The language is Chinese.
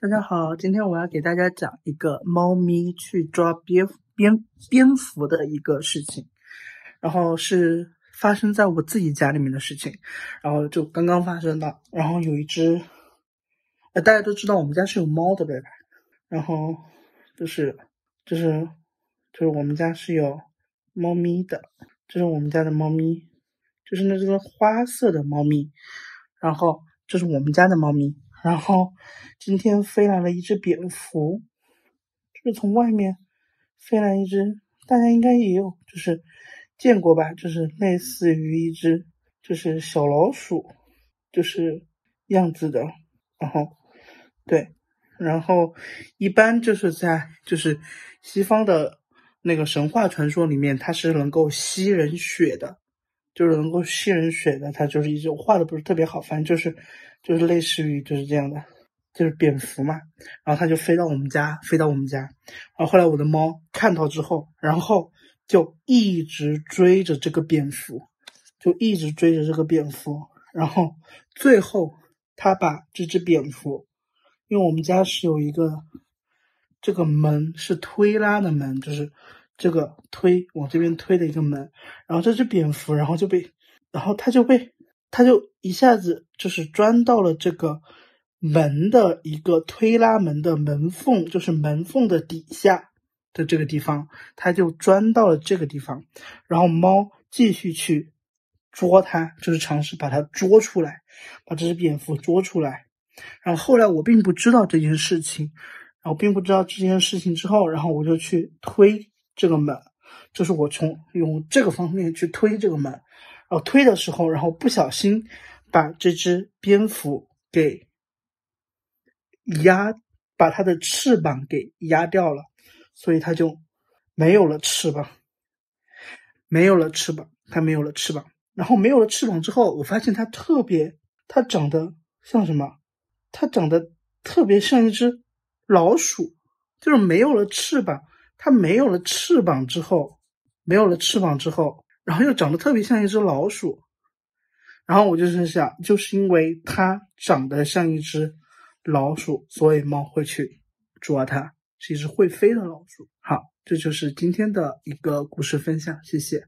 大家好，今天我要给大家讲一个猫咪去抓蝙蝙蝙蝠的一个事情，然后是发生在我自己家里面的事情，然后就刚刚发生的。然后有一只，呃，大家都知道我们家是有猫的对吧？然后就是就是就是我们家是有猫咪的，这是我们家的猫咪，就是那只花色的猫咪，然后这是我们家的猫咪。然后今天飞来了一只蝙蝠，就是从外面飞来一只，大家应该也有就是见过吧，就是类似于一只就是小老鼠，就是样子的。然后对，然后一般就是在就是西方的那个神话传说里面，它是能够吸人血的。就是能够吸人血的，它就是一种画的不是特别好，反正就是就是类似于就是这样的，就是蝙蝠嘛。然后它就飞到我们家，飞到我们家。然后后来我的猫看到之后，然后就一直追着这个蝙蝠，就一直追着这个蝙蝠。然后最后它把这只蝙蝠，因为我们家是有一个这个门是推拉的门，就是。这个推往这边推的一个门，然后这只蝙蝠，然后就被，然后它就被，它就一下子就是钻到了这个门的一个推拉门的门缝，就是门缝的底下的这个地方，它就钻到了这个地方，然后猫继续去捉它，就是尝试把它捉出来，把这只蝙蝠捉出来，然后后来我并不知道这件事情，然后并不知道这件事情之后，然后我就去推。这个门，就是我从用这个方面去推这个门，然后推的时候，然后不小心把这只蝙蝠给压，把它的翅膀给压掉了，所以它就没有了翅膀，没有了翅膀，它没有了翅膀。然后没有了翅膀之后，我发现它特别，它长得像什么？它长得特别像一只老鼠，就是没有了翅膀。它没有了翅膀之后，没有了翅膀之后，然后又长得特别像一只老鼠，然后我就是想，就是因为它长得像一只老鼠，所以猫会去捉它，是一只会飞的老鼠。好，这就是今天的一个故事分享，谢谢。